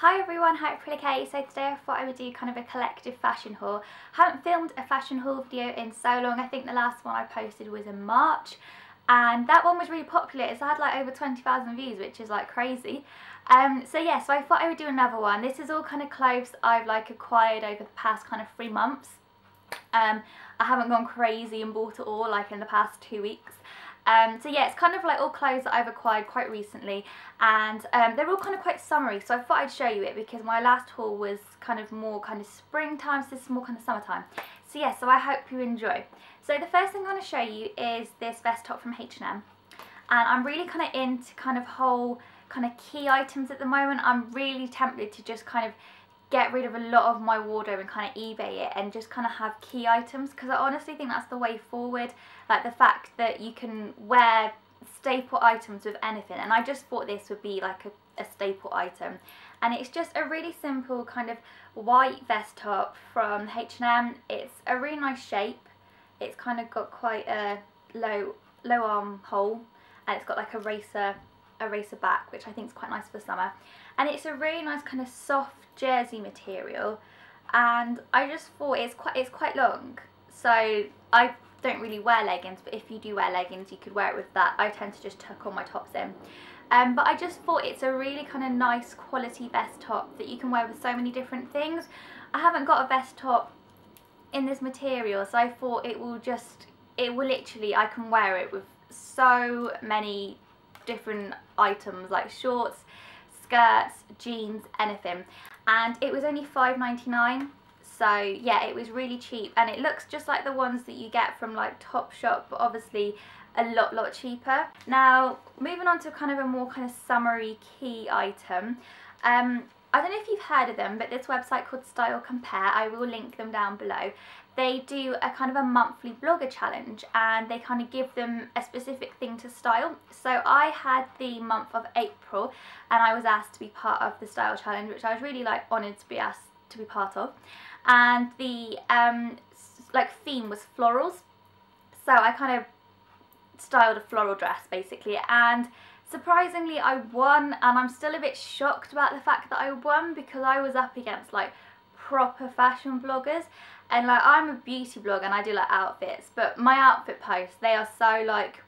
Hi everyone, hi Pretty Kate. So today I thought I would do kind of a collective fashion haul. Haven't filmed a fashion haul video in so long. I think the last one I posted was in March and that one was really popular. It's had like over 20,000 views which is like crazy. Um, so yeah, so I thought I would do another one. This is all kind of clothes I've like acquired over the past kind of three months. Um, I haven't gone crazy and bought it all like in the past two weeks. Um, so yeah, it's kind of like all clothes that I've acquired quite recently and um, they're all kind of quite summery so I thought I'd show you it because my last haul was kind of more kind of springtime so this is more kind of summertime. So yeah, so I hope you enjoy. So the first thing I'm going to show you is this vest top from H&M and I'm really kind of into kind of whole kind of key items at the moment. I'm really tempted to just kind of get rid of a lot of my wardrobe and kind of eBay it and just kind of have key items because I honestly think that's the way forward. Like the fact that you can wear staple items with anything and I just thought this would be like a, a staple item. And it's just a really simple kind of white vest top from H&M it's a really nice shape. It's kind of got quite a low low arm hole and it's got like a racer a racer back which I think is quite nice for summer and it's a really nice kind of soft jersey material. And I just thought it's quite it's quite long. So I don't really wear leggings but if you do wear leggings you could wear it with that. I tend to just tuck all my tops in. Um, but I just thought it's a really kind of nice quality vest top that you can wear with so many different things. I haven't got a vest top in this material so I thought it will just it will literally I can wear it with so many different items like shorts skirts jeans anything. And it was only 5.99 so yeah it was really cheap. And it looks just like the ones that you get from like Topshop but obviously a lot lot cheaper. Now moving on to kind of a more kind of summery key item um I don't know if you've heard of them, but this website called Style Compare, I will link them down below. They do a kind of a monthly blogger challenge and they kind of give them a specific thing to style. So I had the month of April and I was asked to be part of the style challenge, which I was really like honoured to be asked to be part of. And the um, like theme was florals. So I kind of styled a floral dress basically and Surprisingly, I won and I'm still a bit shocked about the fact that I won because I was up against like proper fashion bloggers and like I'm a beauty blogger and I do like outfits but my outfit posts they are so like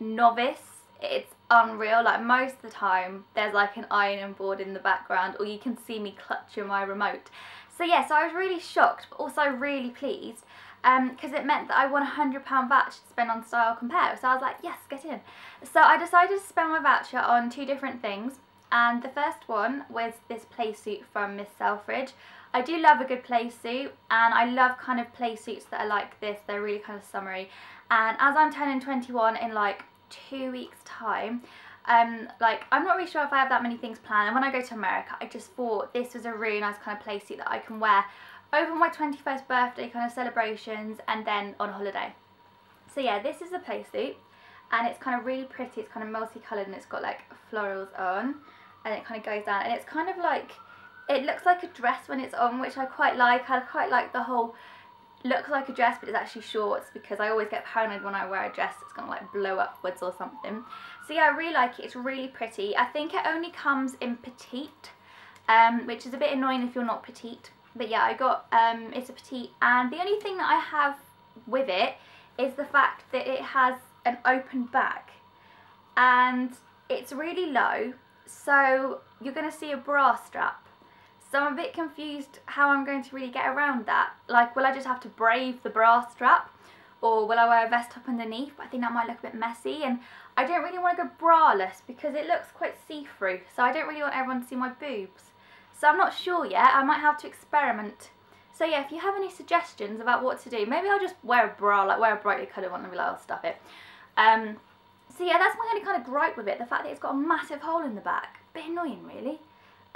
novice it's unreal like most of the time there's like an ironing board in the background or you can see me clutching my remote so yeah so I was really shocked but also really pleased because um, it meant that I won a £100 voucher to spend on Style Compare. So I was like, yes, get in. So I decided to spend my voucher on two different things. And the first one was this play suit from Miss Selfridge. I do love a good play suit and I love kind of play suits that are like this. They're really kind of summery. And as I'm turning 21 in like two weeks time, um, like I'm not really sure if I have that many things planned and when I go to America I just thought this was a really nice kind of play suit that I can wear over my 21st birthday kind of celebrations and then on holiday. So yeah, this is the play suit and it's kind of really pretty, it's kind of multicoloured and it's got like florals on and it kind of goes down and it's kind of like, it looks like a dress when it's on which I quite like, I quite like the whole looks like a dress but it's actually shorts because I always get paranoid when I wear a dress it's gonna like blow upwards or something. So yeah, I really like it, it's really pretty. I think it only comes in petite, um, which is a bit annoying if you're not petite. But yeah I got um, it's a petite. And the only thing that I have with it is the fact that it has an open back. And it's really low. So you're going to see a bra strap so I'm a bit confused how I'm going to really get around that like will I just have to brave the bra strap or will I wear a vest top underneath I think that might look a bit messy and I don't really want to go braless because it looks quite see-through so I don't really want everyone to see my boobs so I'm not sure yet. I might have to experiment. So yeah, if you have any suggestions about what to do, maybe I'll just wear a bra, like wear a brightly coloured one and be like, I'll stuff it. Um, so yeah, that's my only kind of gripe with it, the fact that it's got a massive hole in the back. Bit annoying really.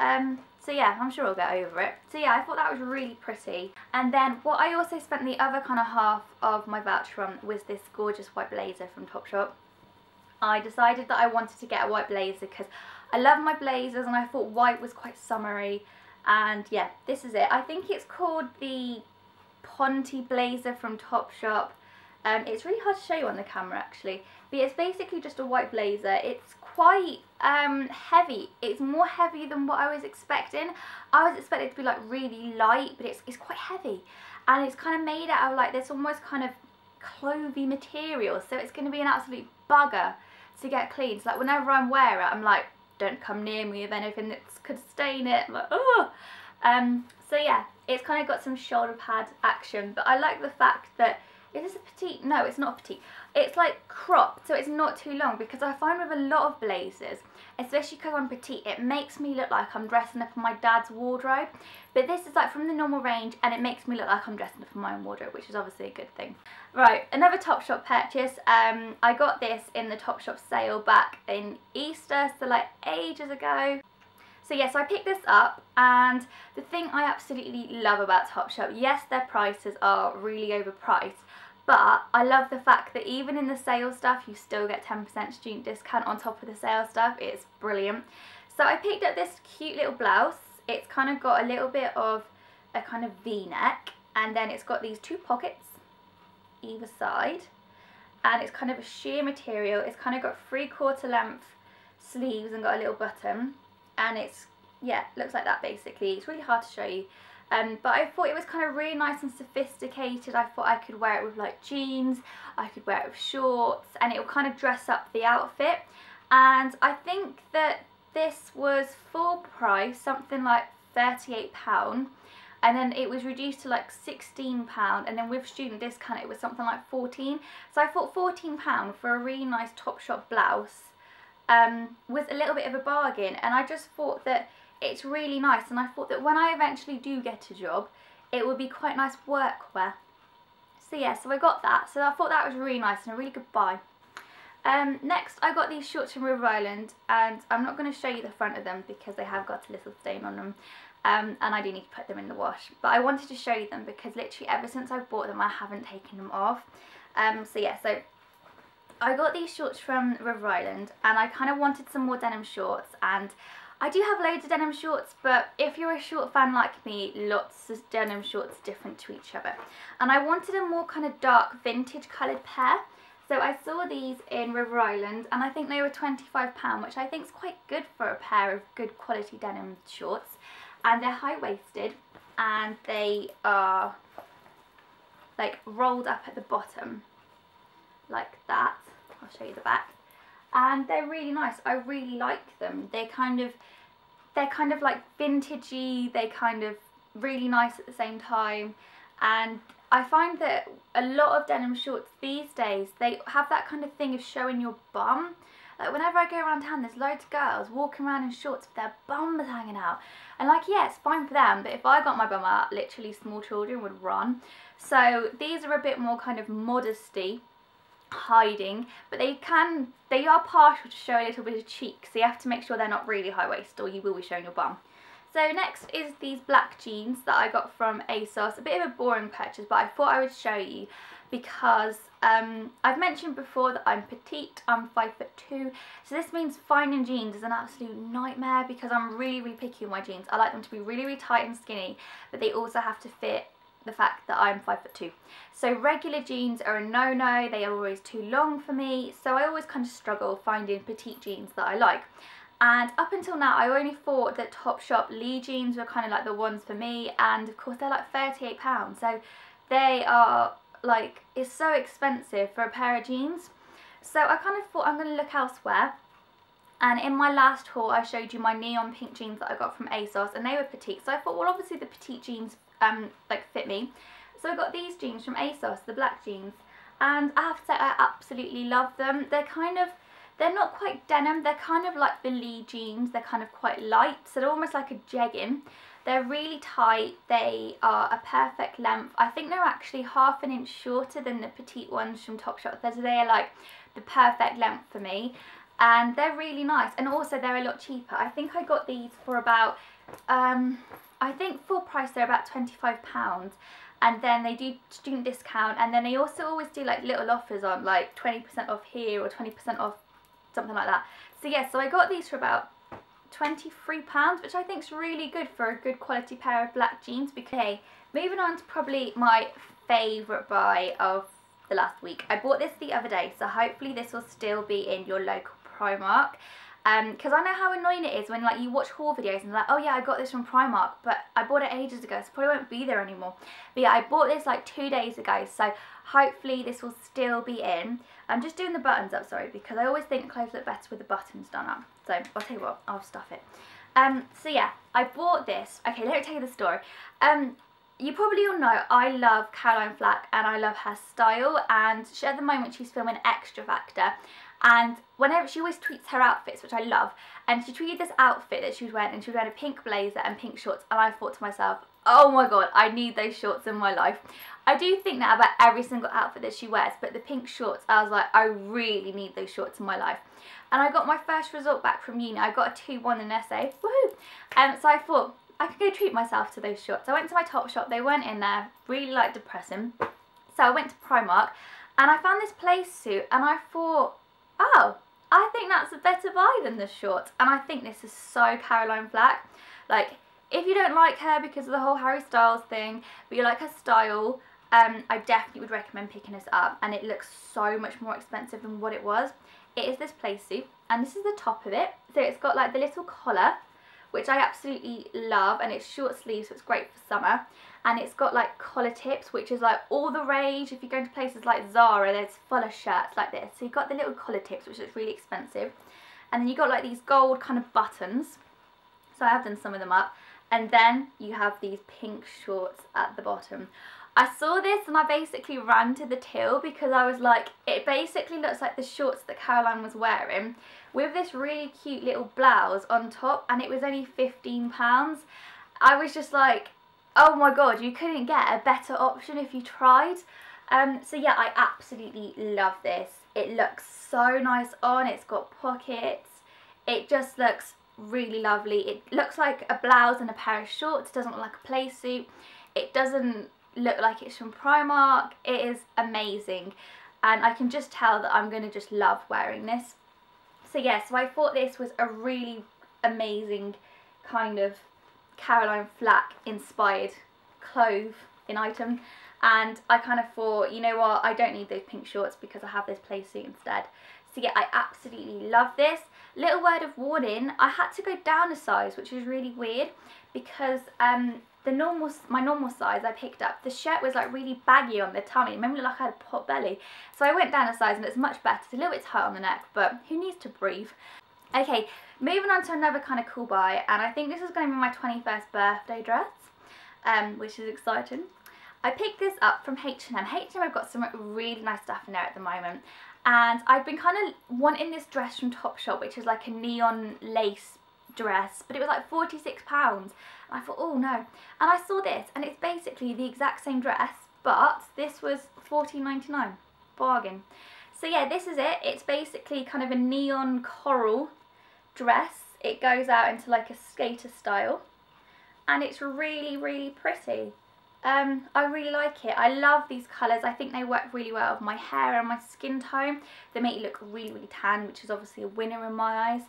Um, so yeah, I'm sure I'll get over it. So yeah, I thought that was really pretty. And then what I also spent the other kind of half of my voucher on was this gorgeous white blazer from Topshop. I decided that I wanted to get a white blazer because I love my blazers and I thought white was quite summery and yeah this is it I think it's called the Ponte blazer from Topshop um, it's really hard to show you on the camera actually but it's basically just a white blazer it's quite um, heavy. It's more heavy than what I was expecting. I was expecting to be like really light, but it's, it's quite heavy. And it's kind of made out of like this almost kind of clovey material. So it's going to be an absolute bugger to get clean. So like whenever I'm wearing it, I'm like, don't come near me with anything that could stain it. I'm like, oh. Um, so yeah, it's kind of got some shoulder pad action, but I like the fact that is this a petite? No, it's not petite. It's like cropped, so it's not too long because I find with a lot of blazers, especially because I'm petite, it makes me look like I'm dressing up in my dad's wardrobe. But this is like from the normal range and it makes me look like I'm dressing up in my own wardrobe, which is obviously a good thing. Right, another Topshop purchase. Um, I got this in the Topshop sale back in Easter, so like ages ago. So yes, yeah, so I picked this up and the thing I absolutely love about Topshop, yes their prices are really overpriced, but I love the fact that even in the sale stuff you still get 10% student discount on top of the sale stuff. It's brilliant. So I picked up this cute little blouse. It's kind of got a little bit of a kind of v-neck and then it's got these two pockets either side and it's kind of a sheer material. It's kind of got three quarter length sleeves and got a little button and it's, yeah, looks like that basically. It's really hard to show you. Um, but I thought it was kind of really nice and sophisticated. I thought I could wear it with like jeans, I could wear it with shorts, and it will kind of dress up the outfit. And I think that this was full price, something like £38 and then it was reduced to like £16 and then with student discount it was something like 14 so I thought £14 for a really nice Topshop blouse um, was a little bit of a bargain and I just thought that it's really nice and I thought that when I eventually do get a job it would be quite nice workwear. So yeah, so I got that. So I thought that was really nice and a really good buy. Um, next I got these shorts from River Island and I'm not going to show you the front of them because they have got a little stain on them um, and I do need to put them in the wash. But I wanted to show you them because literally ever since I've bought them I haven't taken them off. Um, so yeah, so I got these shorts from River Island and I kind of wanted some more denim shorts and I do have loads of denim shorts but if you're a short fan like me lots of denim shorts different to each other. And I wanted a more kind of dark vintage coloured pair. So I saw these in River Island and I think they were £25 which I think is quite good for a pair of good quality denim shorts. And they're high-waisted and they are like rolled up at the bottom like that. I'll show you the back. And they're really nice. I really like them. They're kind of, they're kind of like vintagey. they're kind of really nice at the same time. And I find that a lot of denim shorts these days, they have that kind of thing of showing your bum. Like whenever I go around town, there's loads of girls walking around in shorts with their bums hanging out. And like, yeah, it's fine for them, but if I got my bum out, literally small children would run. So these are a bit more kind of modesty hiding but they can they are partial to show a little bit of cheek so you have to make sure they're not really high waist or you will be showing your bum so next is these black jeans that I got from ASOS a bit of a boring purchase but I thought I would show you because um, I've mentioned before that I'm petite, I'm 5 foot 2 so this means finding jeans is an absolute nightmare because I'm really really picky with my jeans. I like them to be really really tight and skinny but they also have to fit the fact that I'm five foot two. So regular jeans are a no-no, they are always too long for me, so I always kind of struggle finding petite jeans that I like. And up until now, I only thought that Topshop Leigh jeans were kind of like the ones for me, and of course they're like £38, so they are like, it's so expensive for a pair of jeans. So I kind of thought I'm going to look elsewhere. And in my last haul, I showed you my neon pink jeans that I got from ASOS, and they were petite. So I thought, well, obviously the petite jeans um, like fit me. So I got these jeans from ASOS, the black jeans, and I have to say I absolutely love them. They're kind of, they're not quite denim, they're kind of like the Leigh jeans, they're kind of quite light, so they're almost like a jegging. They're really tight, they are a perfect length. I think they're actually half an inch shorter than the petite ones from Topshop. so They're like the perfect length for me and they're really nice and also they're a lot cheaper. I think I got these for about um, I think full price they're about £25 and then they do student discount and then they also always do like little offers on like 20% off here or 20% off something like that. So yeah, so I got these for about £23 which I think is really good for a good quality pair of black jeans okay, moving on to probably my favourite buy of the last week. I bought this the other day so hopefully this will still be in your local Primark because um, I know how annoying it is when like you watch haul videos and like oh yeah I got this from Primark but I bought it ages ago so probably won't be there anymore. But yeah I bought this like two days ago so hopefully this will still be in. I'm just doing the buttons up sorry because I always think clothes look better with the buttons done up. So I'll tell you what I'll stuff it. Um so yeah I bought this. Okay let me tell you the story. Um you probably all know I love Caroline Flack and I love her style and she, at the moment she's filming Xtra Factor and whenever she always tweets her outfits which I love and she tweeted this outfit that she was wearing and she was wearing a pink blazer and pink shorts and I thought to myself oh my god I need those shorts in my life. I do think that about every single outfit that she wears but the pink shorts I was like I really need those shorts in my life. And I got my first result back from uni. I got a 2-1 in essay woohoo! And um, so I thought I could go treat myself to those shorts. I went to my Topshop they weren't in there. Really like depressing. So I went to Primark and I found this play suit and I thought oh, I think that's a better buy than the shorts. And I think this is so Caroline Flack. Like, if you don't like her because of the whole Harry Styles thing, but you like her style, um, I definitely would recommend picking this up. And it looks so much more expensive than what it was. It is this play suit, and this is the top of it. So it's got like the little collar, which I absolutely love, and it's short sleeves, so it's great for summer. And it's got like collar tips which is like all the rage. If you're going to places like Zara there's full of shirts like this. So you've got the little collar tips which is really expensive. And then you've got like these gold kind of buttons. So I have done some of them up. And then you have these pink shorts at the bottom. I saw this and I basically ran to the till because I was like, it basically looks like the shorts that Caroline was wearing with this really cute little blouse on top and it was only £15. I was just like, oh my god, you couldn't get a better option if you tried. Um, so yeah, I absolutely love this. It looks so nice on, it's got pockets, it just looks really lovely. It looks like a blouse and a pair of shorts, it doesn't look like a play suit. It doesn't look like it's from Primark. It is amazing and I can just tell that I'm going to just love wearing this. So yeah, so I thought this was a really amazing kind of Caroline Flack inspired clove in item. And I kind of thought you know what I don't need those pink shorts because I have this play suit instead. So yeah I absolutely love this. Little word of warning I had to go down a size which is really weird because um the normal my normal size I picked up the shirt was like really baggy on the tummy It made me look like I had a pot belly so I went down a size and it's much better it's a little bit tight on the neck but who needs to breathe Okay, moving on to another kind of cool buy, and I think this is going to be my 21st birthday dress, um, which is exciting. I picked this up from H&M. H&M have got some really nice stuff in there at the moment, and I've been kind of wanting this dress from Topshop, which is like a neon lace dress, but it was like £46. I thought, oh no. And I saw this, and it's basically the exact same dress, but this was $14.99. Bargain. So yeah, this is it. It's basically kind of a neon coral dress. It goes out into like a skater style and it's really, really pretty. Um, I really like it. I love these colours. I think they work really well with my hair and my skin tone. They make you look really, really tan, which is obviously a winner in my eyes.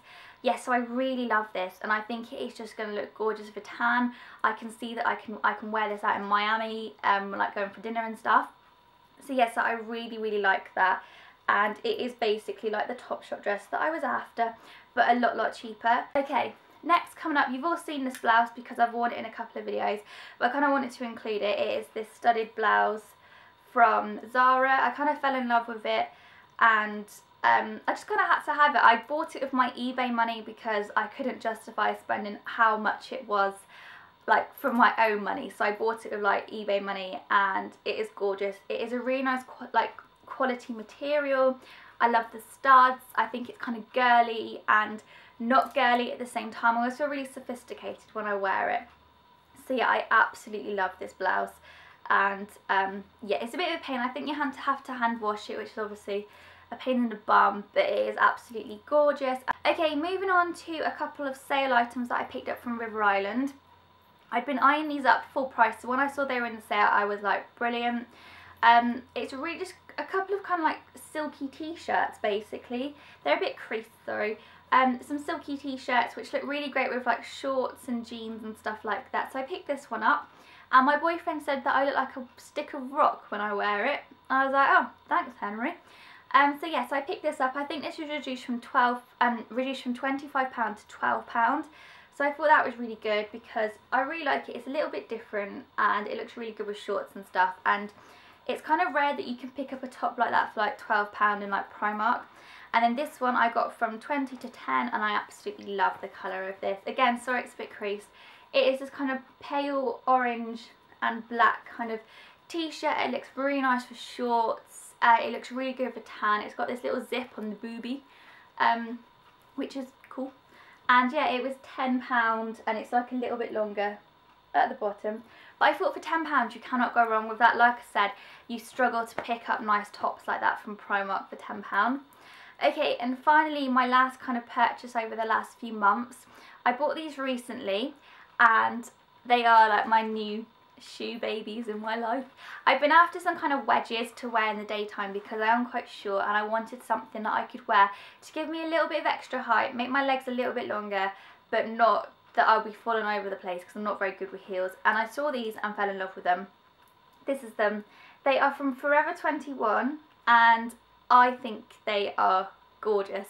Yes, yeah, so I really love this and I think it is just going to look gorgeous for tan. I can see that I can I can wear this out in Miami, um, like going for dinner and stuff. So yes, yeah, so I really, really like that. And it is basically like the Topshop dress that I was after but a lot, lot cheaper. Okay, next coming up, you've all seen this blouse because I've worn it in a couple of videos, but I kind of wanted to include it. It is this studded blouse from Zara. I kind of fell in love with it and um, I just kind of had to have it. I bought it with my eBay money because I couldn't justify spending how much it was like from my own money so I bought it with like eBay money and it is gorgeous it is a really nice like quality material I love the studs. I think it's kind of girly and not girly at the same time. I always feel really sophisticated when I wear it. So yeah, I absolutely love this blouse. And um, yeah, it's a bit of a pain. I think you have to have to hand wash it, which is obviously a pain in the bum, but it is absolutely gorgeous. Okay, moving on to a couple of sale items that I picked up from River Island. I'd been eyeing these up full price, so when I saw they were in the sale, I was like, brilliant. Um, it's really just a couple of kind of like silky t-shirts basically. They're a bit creased though. Um, some silky t-shirts which look really great with like shorts and jeans and stuff like that. So I picked this one up and my boyfriend said that I look like a stick of rock when I wear it. I was like, oh, thanks Henry. Um, so yes, yeah, so I picked this up. I think this was reduced from 12, um, reduced from £25 to £12. So I thought that was really good because I really like it. It's a little bit different and it looks really good with shorts and stuff. And it's kind of rare that you can pick up a top like that for like £12 in like Primark. And then this one I got from 20 to 10 and I absolutely love the colour of this. Again, sorry it's a bit creased. It is this kind of pale orange and black kind of t-shirt. It looks really nice for shorts. Uh, it looks really good for tan. It's got this little zip on the boobie, um, which is cool. And yeah, it was £10 and it's like a little bit longer at the bottom. But I thought for £10 you cannot go wrong with that. Like I said, you struggle to pick up nice tops like that from Primark for £10. Okay, and finally my last kind of purchase over the last few months. I bought these recently and they are like my new shoe babies in my life. I've been after some kind of wedges to wear in the daytime because I am quite short and I wanted something that I could wear to give me a little bit of extra height, make my legs a little bit longer, but not that I'll be falling over the place because I'm not very good with heels. And I saw these and fell in love with them. This is them. They are from Forever 21 and I think they are gorgeous.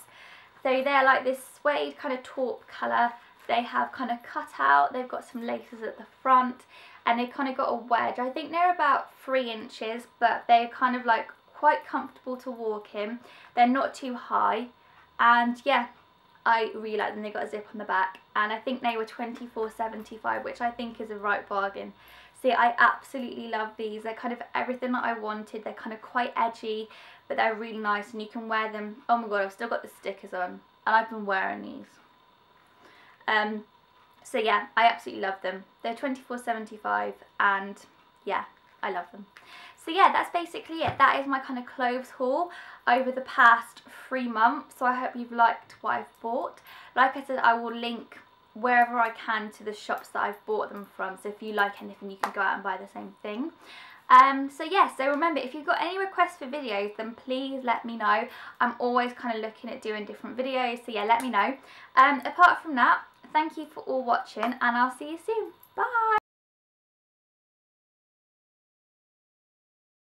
So they're like this suede kind of taupe colour. They have kind of cut out, they've got some laces at the front and they kind of got a wedge. I think they're about three inches, but they're kind of like quite comfortable to walk in. They're not too high, and yeah, I really like them. They've got a zip on the back, and I think they were twenty four seventy five, which I think is a right bargain. See, I absolutely love these. They're kind of everything that I wanted. They're kind of quite edgy, but they're really nice, and you can wear them. Oh my god, I've still got the stickers on, and I've been wearing these. Um, so yeah, I absolutely love them. They're 24.75 and yeah, I love them. So yeah, that's basically it. That is my kind of clothes haul over the past three months. So I hope you've liked what I've bought. Like I said, I will link wherever I can to the shops that I've bought them from. So if you like anything, you can go out and buy the same thing. Um, so yeah, so remember, if you've got any requests for videos, then please let me know. I'm always kind of looking at doing different videos, so yeah, let me know. Um, apart from that, thank you for all watching and I'll see you soon. Bye!